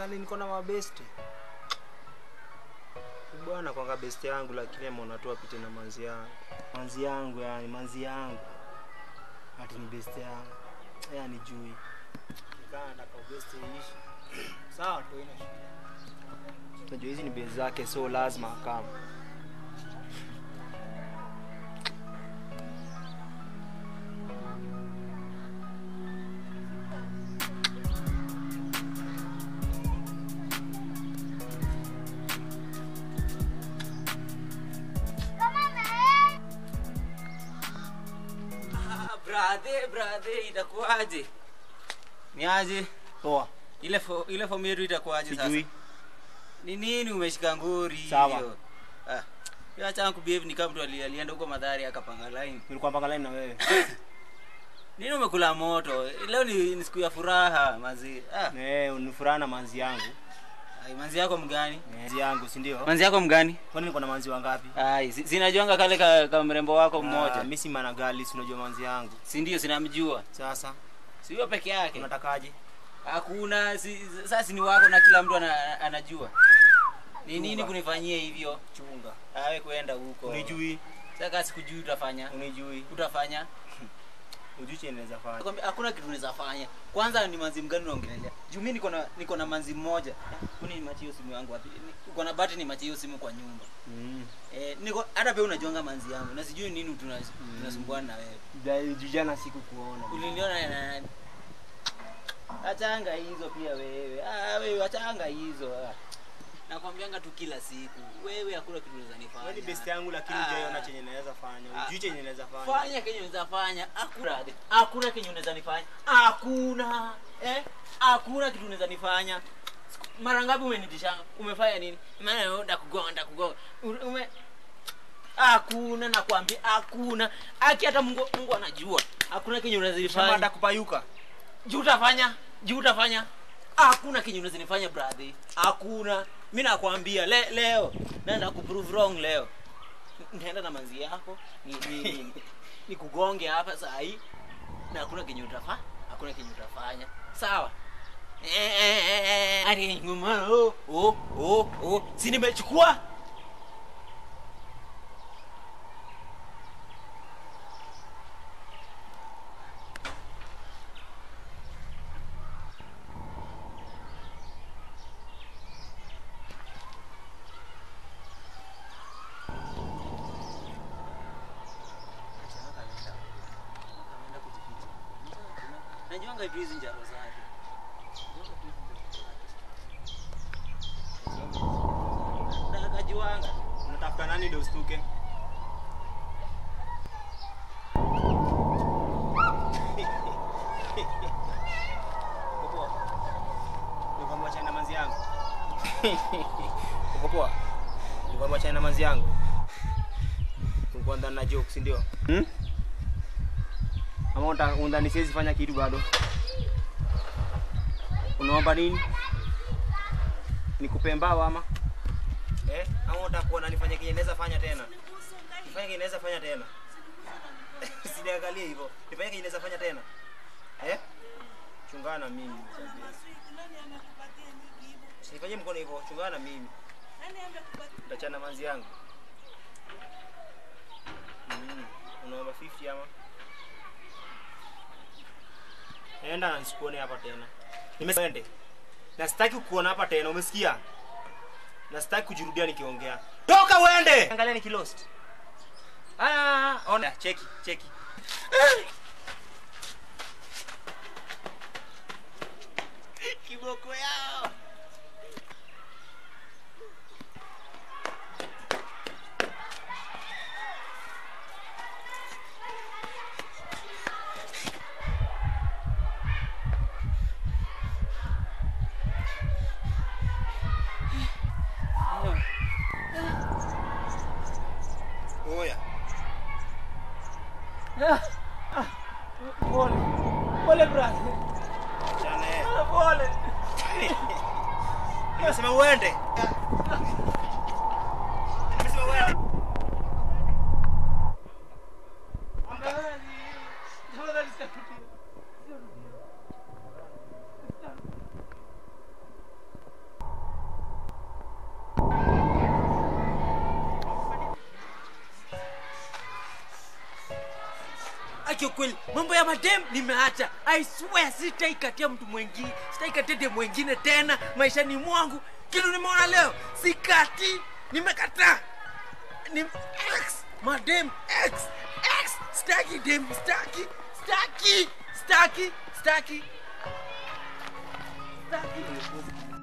Nidhani niko na mabesti. Bwana kwanga besti yangu lakini ameona tu apite na manzi yangu. Manzi yangu yani, manzi yangu. Ati ni besti yangu. Yani jui. Sawa tu. Najua hizi ni besti zake so lazima akam. Brother, brother, itakuwaje? Ni aje? Poa. Ile fo, ile fomu yetu itakuwaje sasa? Sijui. Ni nini umeshika ngori Sawa. hiyo? Ah. Yeye acha kubehave ni kama mtu alienda huko madhari akapanga line. Nilikuwa panga line na wewe. Nini umekula moto? Leo ni, ni siku ya furaha mazi. Ah, Eh, ni furaha na manzi yangu. Manzi yako mgani? Manzi yangu, si ndio? Manzi yako mgani? Kwani niko na manzi wangapi? Ai, si- sinajuanga kale ka, ka mrembo wako mmoja. Ah, Mimi si managali, si unajua manzi yangu. Si ndio sinamjua. Sasa Si yeye peke yake. unatakaje? Hakuna si, sasa si ni wako na kila mtu ana, anajua. Ni nini kunifanyia hivyo? Chunga. Awe kwenda huko. Unijui, Sasa sikujui utafanya. unijui. Utafanya. Unijui chenye naweza fanya. Kwambia hakuna kitu naweza fanya. Kwanza ni manzi mgani unaongelea? Juu mimi niko na niko na manzi mmoja. Kuni ni machio simu yangu wapi? Uko na bati ni machio simu kwa nyumba. Mm. Eh, niko hata pia unajonga manzi yangu. Na sijui nini tunas- tunasumbuana na wewe. Dai jana siku kuona. Uliniona na nani? Achanga hizo pia wewe. Ah, wewe achanga hizo. Ah. Nakwambianga tu kila siku. Wewe hakuna kitu unaweza nifanya. Wewe ni best yangu lakini Ah. hujaiona chenye naweza fanya. Ah. Unijui chenye naweza fanya. fanya kenye unaweza fanya hakuna hakuna kenye unaweza nifanya hakuna eh hakuna kitu unaweza nifanya mara ngapi umenitishanga umefanya nini maana wewe ndakugonga ndakugonga ume hakuna nakwambia hakuna aki hata Mungu Mungu anajua hakuna kenye unaweza nifanya baada ndakupayuka. juu utafanya juu utafanya hakuna kenye unaweza nifanya brother hakuna mimi nakwambia le, leo naenda kuprove wrong leo nitaenda na manzi yako ni, ni, ni, ni hapa saa hii na hakuna kenye utafa hakuna kenye utafanya sawa Eh, eh, eh, eh, Ari ngumao. oh, oh, oh, oh. si najuanga tu hizi njaro zake Na- Unatafuta nani ndio ustuke? Uko poa? Uko mwachana na manzi yangu. Uko poa? Uko mwachana na manzi yangu. Ulikuwa ndani na joke, ndio? Hmm? Ama undani siwezi fanya kitu bado. Unaomba nini? Nikupe mbao ama? Eh? au nifanye kenye naweza fanya tena? Nifanye naweza fanya tena. Siniangalie hivyo. Nifanye kenye naweza fanya tena. Eh? Chungana na mimi. Sifanye mkono hivyo, chungana na mimi. Utachana manzi yangu. Mm. Unaomba 50 ama? Enda nisikuone hapa tena. Nimesende. Na sitaki kukuona hapa tena, umesikia? Na sitaki kujirudia nikiongea. Toka uende. Angalia niki lost. Ah, ona cheki, cheki. kiboko yao pole pole brother eh. pole Nimesema uende. Ukweli. Mambo ya madem nimeacha. I swear sitaikatia mtu mwengine. Sitaikatia dem mwingine tena. Maishani mwangu. Kitu nimeona leo sikati. Nimekataa ni x. Madem x. X. Staki dem staki staki staki staki staki